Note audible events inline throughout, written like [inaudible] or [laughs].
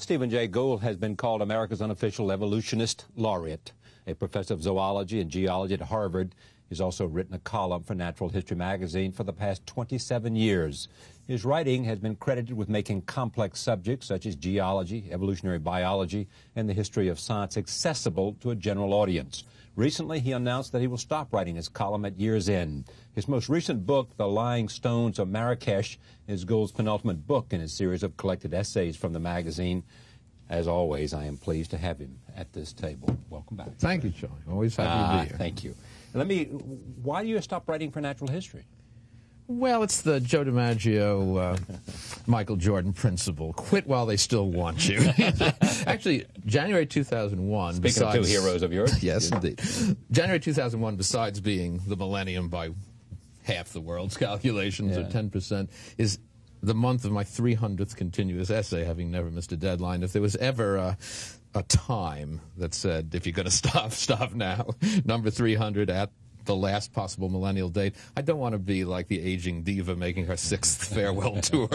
Stephen Jay Gould has been called America's unofficial evolutionist laureate. A professor of zoology and geology at Harvard, he's also written a column for Natural History magazine for the past 27 years. His writing has been credited with making complex subjects such as geology, evolutionary biology, and the history of science accessible to a general audience. Recently, he announced that he will stop writing his column at year's end. His most recent book, The Lying Stones of Marrakesh, is Gould's penultimate book in his series of collected essays from the magazine. As always, I am pleased to have him at this table. Welcome back. Thank you, Charlie. Always happy Ah, to be here. Thank you. Let me. Why do you stop writing for natural history? Well, it's the Joe DiMaggio, uh, Michael Jordan principle. Quit while they still want you. [laughs] Actually, January 2001. Speaking of two heroes of yours. [laughs] Yes, indeed. January 2001, besides being the millennium by half the world's calculations, or 10%, is the month of my 300th continuous essay, having never missed a deadline. If there was ever a, a time that said, if you're going [laughs] to stop, stop now, number 300 at the last possible millennial date. I don't want to be like the aging diva making her sixth [laughs] farewell tour.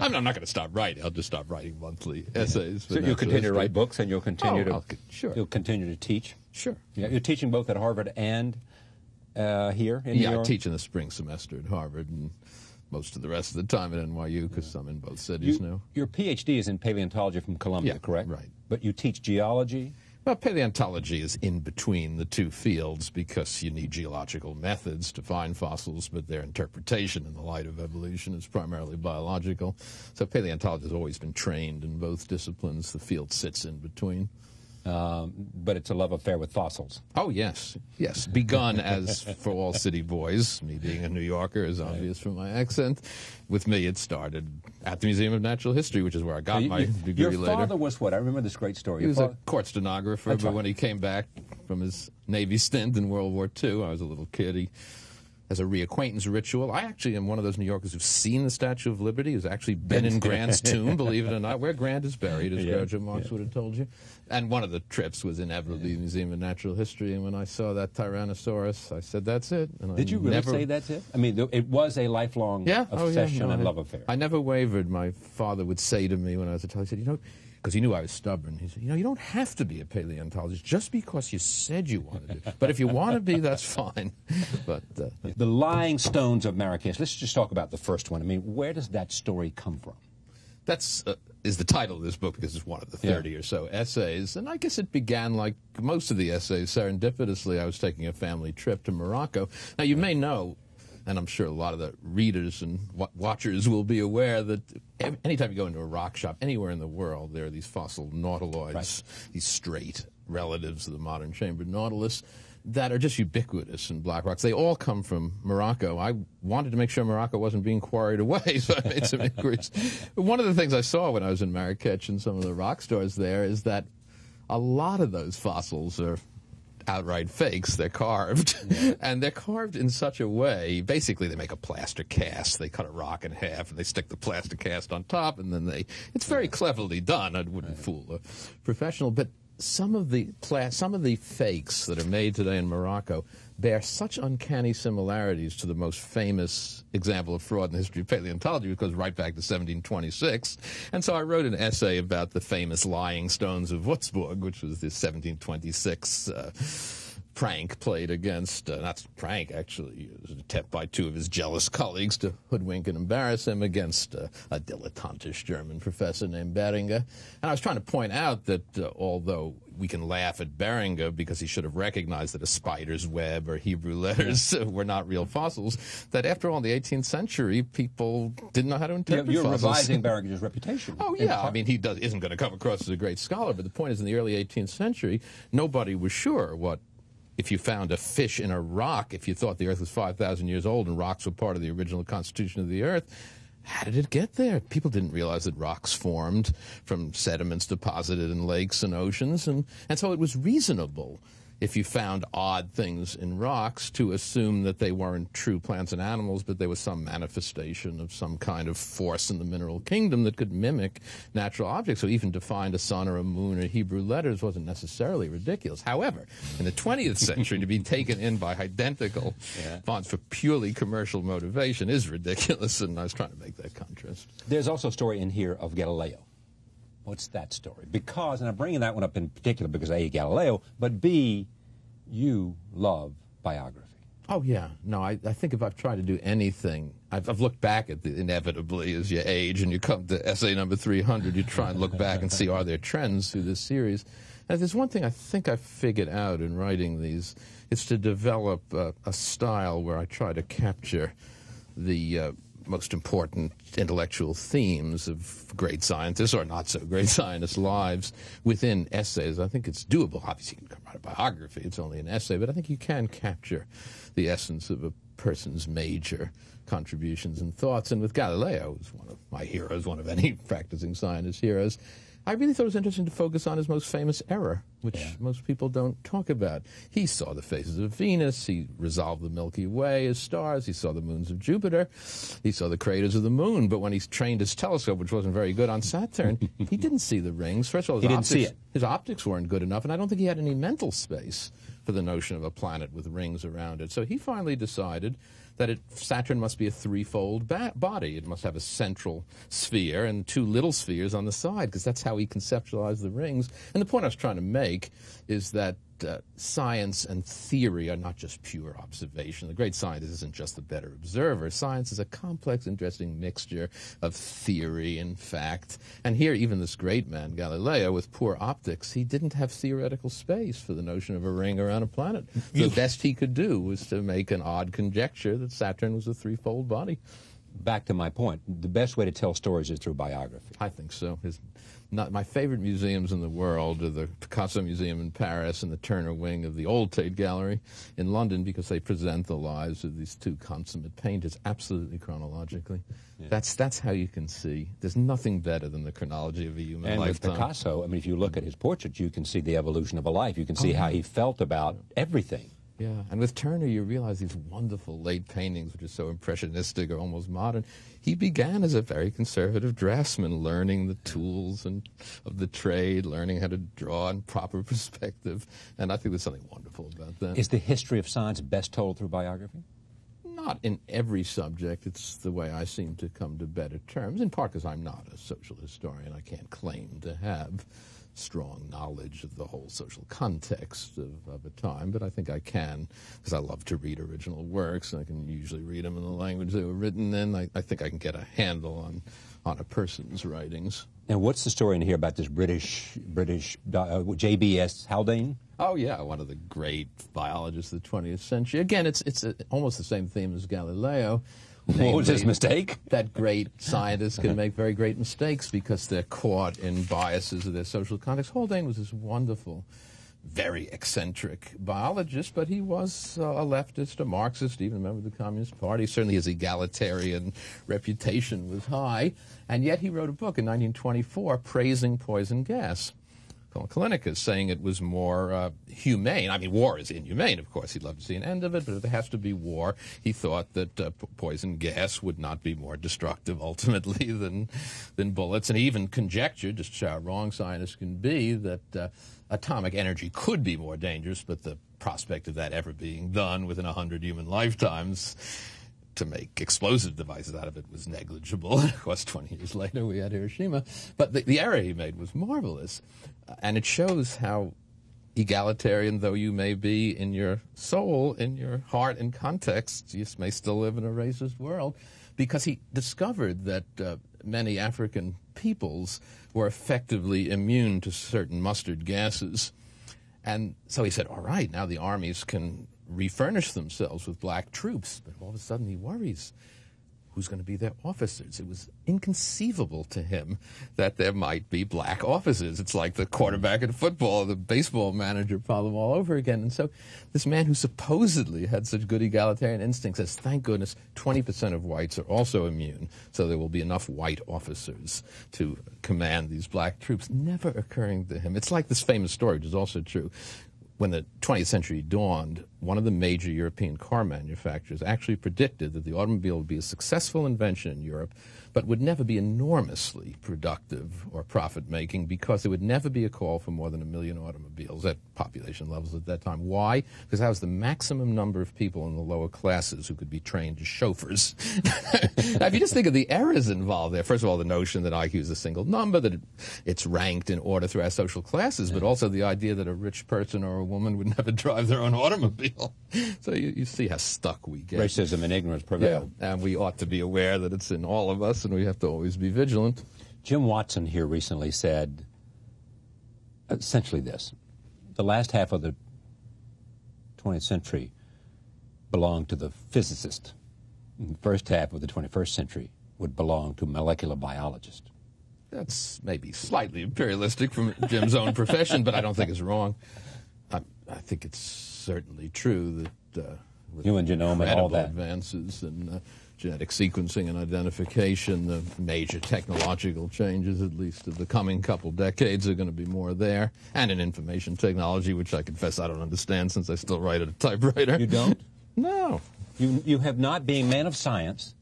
I'm, [laughs] I'm not going to stop writing. I'll just stop writing monthly essays. So you'll continue to write books, and you'll continue Oh, to sure. You'll continue to teach. Sure. Yeah, you're teaching both at Harvard and uh, here in New Yeah, I teach in the spring semester at Harvard and most of the rest of the time at NYU because I'm in both cities You- now. Your PhD is in paleontology from Columbia, Yeah, correct? right. But you teach geology. Well, paleontology is in between the two fields because you need geological methods to find fossils, but their interpretation in the light of evolution is primarily biological. So paleontology has always been trained in both disciplines. The field sits in between. Um, but it's a love affair with fossils. Oh, yes, yes. Begun as for all city boys, me being a New Yorker is obvious from my accent. With me, it started at the Museum of Natural History, which is where I got You- my you- degree your later. father was what? I remember this great story. He Your was a court stenographer, That's but right. when he came back from his Navy stint in World War II, I was a little kid. He, as a reacquaintance ritual, I actually am one of those New Yorkers who've seen the Statue of Liberty, who's actually been in Grant's [laughs] tomb, believe it or not, where Grant is buried, as Yeah, Groucho Marx would have told you. And one of the trips was inevitably the Museum of Natural History, and when I saw that Tyrannosaurus, I said, that's it. And I Did you really never, say that's it? I mean, it was a lifelong yeah, oh, yeah, obsession no, and I- love affair. I never wavered. My father would say to me when I was a child, he said, you know, because he knew I was stubborn. He said, you know, you don't have to be a paleontologist just because you said you wanted to. But if you want to be, that's fine. [laughs] But uh, the Lying Stones of Marrakesh. Let's just talk about the first one. I mean, where does that story come from? that's uh, is the title of this book because it's one of the Yeah. 30 or so essays. And I guess it began like most of the essays, serendipitously. I was taking a family trip to Morocco. Now, you may know, and I'm sure a lot of the readers and wa- watchers will be aware that ev- anytime you go into a rock shop anywhere in the world, there are these fossil nautiloids, Right. these straight relatives of the modern chambered nautilus that are just ubiquitous in black rocks. They all come from Morocco. I wanted to make sure Morocco wasn't being quarried away, [laughs] so I made some inquiries. One of the things I saw when I was in Marrakech and some of the rock stores there is that a lot of those fossils are outright fakes. They're carved. [laughs] And they're carved in such a way, basically they make a plaster cast. They cut a rock in half and they stick the plaster cast on top and then they, it's very cleverly done. I wouldn't fool a professional, but some of the some of the fakes that are made today in Morocco bear such uncanny similarities to the most famous example of fraud in the history of paleontology, which goes right back to 1726. And so I wrote an essay about the famous lying stones of Würzburg, which was the 1726 uh, prank played against, uh, not prank actually, it was an attempt by two of his jealous colleagues to hoodwink and embarrass him against uh, a dilettantish German professor named Beringer. And I was trying to point out that uh, although we can laugh at Beringer because he should have recognized that a spider's web or Hebrew letters [laughs] were not real fossils, that after all, in the 18th century, people didn't know how to interpret you're fossils. revising [laughs] Beringer's reputation. Oh yeah, I mean he does isn't going to come across as a great scholar, but the point is, in the early 18th century, nobody was sure what if you found a fish in a rock, if you thought the Earth was 5,000 years old and rocks were part of the original constitution of the Earth. How did it get there? People didn't realize that rocks formed from sediments deposited in lakes and oceans, and, and so it was reasonable if you found odd things in rocks to assume that they weren't true plants and animals, but they were some manifestation of some kind of force in the mineral kingdom that could mimic natural objects. So even to find a sun or a moon or Hebrew letters wasn't necessarily ridiculous. However, in the 20th century, to be taken in by identical fonts for purely commercial motivation is ridiculous, and I was trying to make that contrast. There's also a story in here of Galileo. What's that story? Because, and I'm bringing that one up in particular because A, Galileo, but B, you love biography. Oh yeah, no. I, I think if I've tried to do anything, I've, I've looked back at the inevitably as you age and you come to essay number 300, you try and look back and see are there trends through this series. And there's one thing I think I figured out in writing these, it's to develop a, a style where I try to capture the uh, most important intellectual themes of great scientists or not so great [laughs] scientists' lives within essays. I think it's doable. Obviously, you can write a biography, it's only an essay, but I think you can capture the essence of a person's major contributions and thoughts. And with Galileo, who's one of my heroes, one of any [laughs] practicing scientist heroes, I really thought it was interesting to focus on his most famous error, which yeah. most people don't talk about. He saw the phases of Venus, he resolved the Milky Way as stars, he saw the moons of Jupiter, he saw the craters of the moon, but when he trained his telescope, which wasn't very good on Saturn, [laughs] he didn't see the rings. First of all, he didn't optics, see it. his optics weren't good enough, and I don't think he had any mental space for the notion of a planet with rings around it. So he finally decided that it, Saturn must be a threefold ba- body. It must have a central sphere and two little spheres on the side, because that's how he conceptualized the rings. And the point I was trying to make is that uh, science and theory are not just pure observation. The great scientist isn't just the better observer. Science is a complex, interesting mixture of theory and fact. And here, even this great man, Galileo, with poor optics, he didn't have theoretical space for the notion of a ring around a planet. The best he could do was to make an odd conjecture that Saturn was a threefold body. Back to my point, the best way to tell stories is through biography. I think so. His not my favorite museums in the world are the Picasso Museum in Paris and the Turner Wing of the Old Tate Gallery in London because they present the lives of these two consummate painters absolutely chronologically. Yeah. That's that's how you can see. There's nothing better than the chronology of a human and lifetime. with Picasso, I mean, if you look at his portraits, you can see the evolution of a life. You can see oh, how he felt about everything. Yeah, and with Turner, you realize these wonderful late paintings, which are so impressionistic or almost modern. He began as a very conservative draftsman, learning the tools and of the trade, learning how to draw in proper [laughs] perspective, and I think there's something wonderful about that. Is the history of science best told through biography? Not in every subject. It's the way I seem to come to better terms, in part because I'm not a social historian. I can't claim to have strong knowledge of the whole social context of, of a time, but I think I can because I love to read original works. and I can usually read them in the language they were written in. I, I think I can get a handle on on a person's writings. And what's the story in here about this British British uh, JBS Haldane? Oh yeah, one of the great biologists of the 20th century. Again, it's it's a, almost the same theme as Galileo. What was his mistake? That great scientists can make very great mistakes because they're caught in biases of their social context. Haldane was this wonderful, very eccentric biologist, but he was uh, a leftist, a Marxist, even a member of the Communist Party. Certainly his egalitarian reputation was high. And yet he wrote a book in 1924 praising poison gas. Callinicus, saying it was more uh, humane. I mean, war is inhumane, of course. He'd love to see an end of it, but if there has to be war, he thought that uh, poison gas would not be more destructive [laughs] ultimately than than bullets. And he even conjectured, just how wrong scientists can be, that uh, atomic energy could be more dangerous, but the prospect of that ever being done within a hundred human lifetimes to make explosive devices out of it was negligible. [laughs] of course, 20 years later, we had Hiroshima. But the, the error he made was marvelous. Uh, and it shows how egalitarian though you may be in your soul, in your heart and context, you may still live in a racist world. Because he discovered that uh, many African peoples were effectively immune to certain mustard gases. And so he said, all right, now the armies can refurnish themselves with black troops. But all of a sudden he worries who's going to be their officers. It was inconceivable to him that there might be black officers. It's like the quarterback in football, the baseball manager problem all over again. And so this man who supposedly had such good egalitarian instincts says, thank goodness 20% of whites are also immune, so there will be enough white officers to command these black troops. Never occurring to him. It's like this famous story, which is also true. When the 20th century dawned, one of the major European car manufacturers actually predicted that the automobile would be a successful invention in Europe but would never be enormously productive or profit making because there would never be a call for more than a million automobiles at population levels at that time. Why? Because that was the maximum number of people in the lower classes who could be trained as chauffeurs. [laughs] now, if you just think of the errors involved there, first of all, the notion that IQ is a single number, that it's ranked in order through our social classes, but also the idea that a rich person or a woman would never drive their own automobile. [laughs] So you, you see how stuck we get. Racism and ignorance prevail. Yeah, and we ought to be aware that it's in all of us and we have to always be vigilant. Jim Watson here recently said essentially this the last half of the 20th century belonged to the physicist. The first half of the 21st century would belong to molecular biologist. That's maybe slightly imperialistic from Jim's own profession, but I don't think it's wrong. I, I think it's certainly true that uh, human genome and all that advances and uh, genetic sequencing and identification, the major technological changes, at least of the coming couple decades, are going to be more there. And in information technology, which I confess I don't understand since I still write at a typewriter. You don't? [laughs] no. You, you have not, being man of science,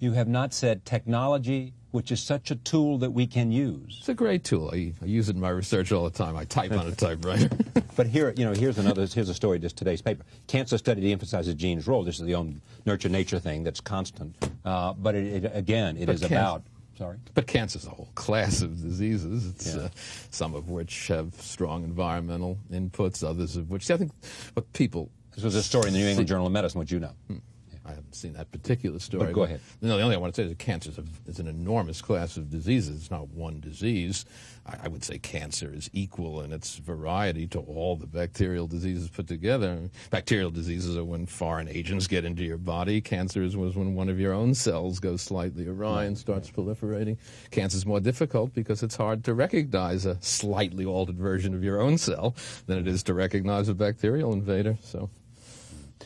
you have not said technology which is such a tool that we can use. It's a great tool. I, I use it in my research all the time. I type on a [laughs] typewriter. [laughs] but here, you know, here's another. Here's a story. Just today's paper. Cancer study emphasizes genes' role. This is the own nurture nature thing that's constant. Uh, but it, it, again, it but is about. Sorry. But cancer is a whole class of diseases. It's yeah. uh, some of which have strong environmental inputs, others of which I think what people. This was a story in the New England Journal of Medicine. What you know. Hmm. I haven't seen that particular story. But go ahead. No, the only thing I want to say is that cancer is, a, is an enormous class of diseases. It's not one disease. I, I, would say cancer is equal in its variety to all the bacterial diseases put together. Bacterial diseases are when foreign agents get into your body. Cancer is when one of your own cells goes slightly awry and starts proliferating. Cancer is more difficult because it's hard to recognize a slightly altered version of your own cell than it is to recognize a bacterial invader. So,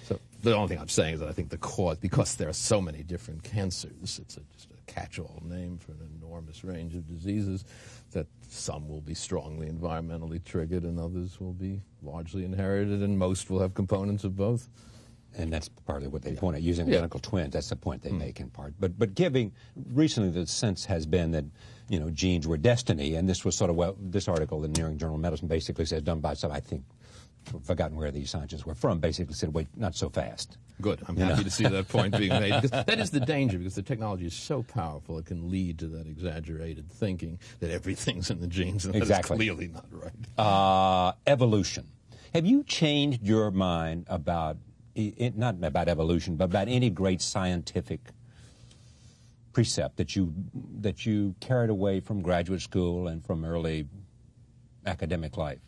so the only thing I'm saying is that I think the cause, because there are so many different cancers, it's a, just a catch-all name for an enormous range of diseases, that some will be strongly environmentally triggered and others will be largely inherited, and most will have components of both. And that's partly what they point at using yeah. identical twins. That's the point they mm. make in part. But but giving recently the sense has been that you know genes were destiny, and this was sort of well, this article in the New England Journal of Medicine basically says done by some I think forgotten where these scientists were from, basically said, wait, not so fast. Good. I'm happy know? to see that point being made. Because [laughs] that is the danger, because the technology is so powerful, it can lead to that exaggerated thinking that everything's in the genes, and exactly. that's clearly not right. Uh, evolution. Have you changed your mind about, not about evolution, but about any great scientific precept that you, that you carried away from graduate school and from early academic life?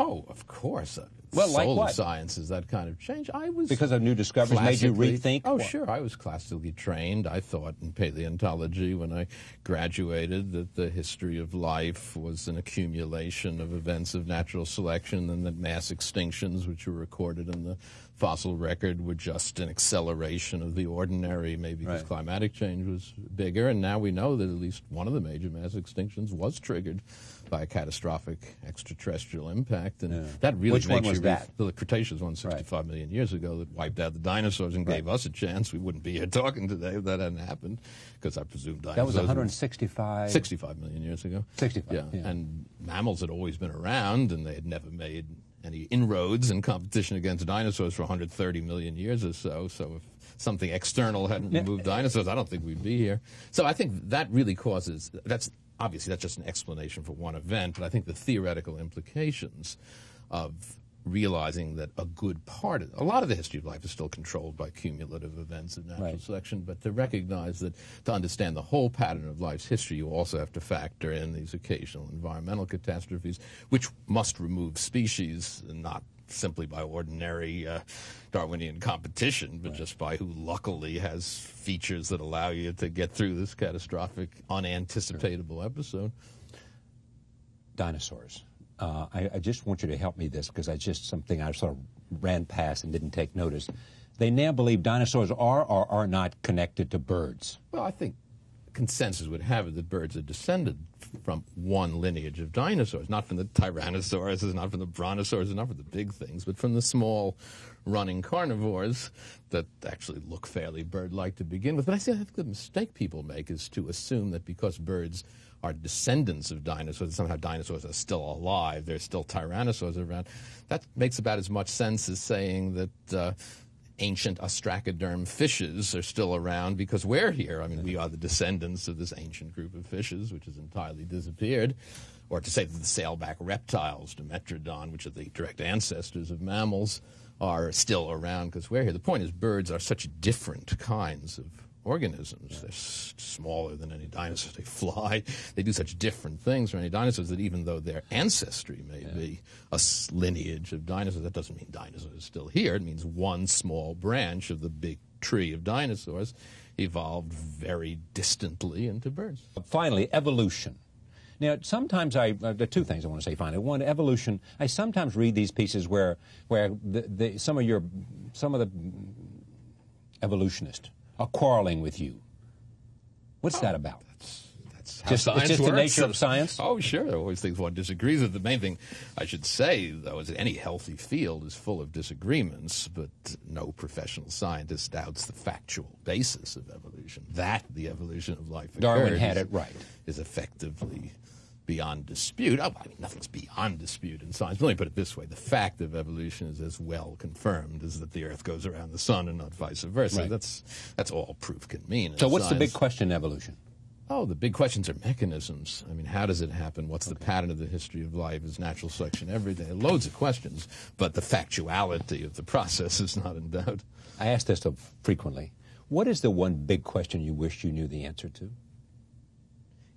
Oh, of course. Uh, well, like what? sciences, that kind of change. I was because of new discoveries made you rethink. Oh, what? sure. I was classically trained. I thought in paleontology when I graduated that the history of life was an accumulation of events of natural selection, and that mass extinctions, which were recorded in the fossil record, were just an acceleration of the ordinary. Maybe because right. climatic change was bigger, and now we know that at least one of the major mass extinctions was triggered by a catastrophic extraterrestrial impact, and yeah. that really Which makes one was that? the Cretaceous one, 65 right. million years ago, that wiped out the dinosaurs and right. gave us a chance. We wouldn't be here [laughs] talking today if that hadn't happened, because I presume dinosaurs. That was 165. 65 million years ago. 65. Yeah. yeah, and mammals had always been around, and they had never made any inroads in competition against dinosaurs for 130 million years or so. So if something external hadn't removed dinosaurs, I don't think we'd be here. So I think that really causes that's obviously that's just an explanation for one event, but I think the theoretical implications of realizing that a good part of a lot of the history of life is still controlled by cumulative events of natural right. selection, but to recognize that to understand the whole pattern of life's history, you also have to factor in these occasional environmental catastrophes, which must remove species and not simply by ordinary uh, Darwinian competition, but right. just by who luckily has features that allow you to get through this catastrophic, unanticipatable sure. episode. Dinosaurs. Uh, I, I, just want you to help me this because it's just something I sort of ran past and didn't take notice. They now believe dinosaurs are or are not connected to birds. Well, I think consensus would have it that birds are descended from one lineage of dinosaurs, not from the tyrannosaurs, not from the brontosaurs, not from the big things, but from the small running carnivores that actually look fairly bird-like to begin with. But I see I think the mistake people make is to assume that because birds are descendants of dinosaurs, somehow dinosaurs are still alive, there's still tyrannosaurs around. That makes about as much sense as saying that uh, ancient ostracoderm fishes are still around because we're here. I mean, we are the descendants of this ancient group of fishes, which has entirely disappeared. Or to say that the sailback reptiles, Dimetrodon, which are the direct ancestors of mammals, are still around because we're here. The point is, birds are such different kinds of organisms. They're s- smaller than any dinosaur. [laughs] They fly. They do such different things from any dinosaurs that even though their ancestry may yeah. be a lineage of dinosaurs, that doesn't mean dinosaurs are still here. It means one small branch of the big tree of dinosaurs evolved very distantly into birds. Finally, evolution. Now, sometimes I, uh, there are two things I want to say finally. One, evolution, I sometimes read these pieces where, where the, the, some of your, some of the evolutionists are quarreling with you. What's oh, that about? That's, that's how just, science it's just works. the nature of science? Oh, sure. There are always things one disagrees with. The main thing I should say, though, is that any healthy field is full of disagreements, but no professional scientist doubts the factual basis of evolution. That the evolution of life Darwin had it right. Is effectively beyond dispute. Oh, I mean, nothing's beyond dispute in science. Let me put it this way: the fact of evolution is as well confirmed as that the Earth goes around the sun and not vice versa. Right. That's that's all proof can mean. So, what's science. the big question in evolution? Oh, the big questions are mechanisms. I mean, how does it happen? What's okay. the pattern of the history of life? Is natural selection every day? Loads of questions, but the factuality of the process is not in doubt. I ask this frequently. What is the one big question you wish you knew the answer to?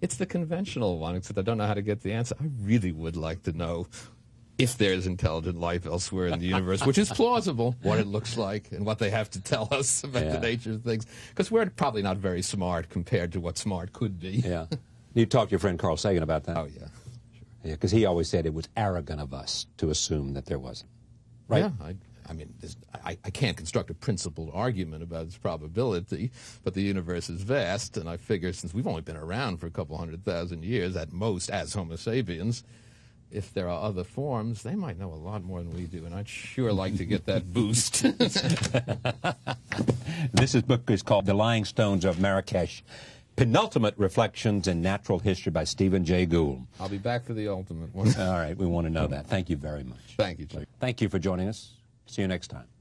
It's the conventional one, except I don't know how to get the answer. I really would like to know if there's intelligent life elsewhere in the universe, which is plausible, what it looks like and what they have to tell us [laughs] about yeah. the nature of things. Because we're probably not very smart compared to what smart could be. Yeah. You talked to your friend Carl Sagan about that? Oh, yeah. Sure. Yeah, because he always said it was arrogant of us to assume that there wasn't. Right? Yeah, I, I mean, I, I, can't construct a principled argument about its probability, but the universe is vast, and I figure since we've only been around for a couple hundred thousand years, at most, as Homo sapiens, if there are other forms, they might know a lot more than we do, and I'd sure like to get that boost. [laughs] this is, book is called The Lying Stones of Marrakesh. Penultimate Reflections in Natural History by Stephen Jay Gould. I'll be back for the ultimate one. All right, we want to know that. Thank you very much. Thank you. Thank you for joining us. See you next time.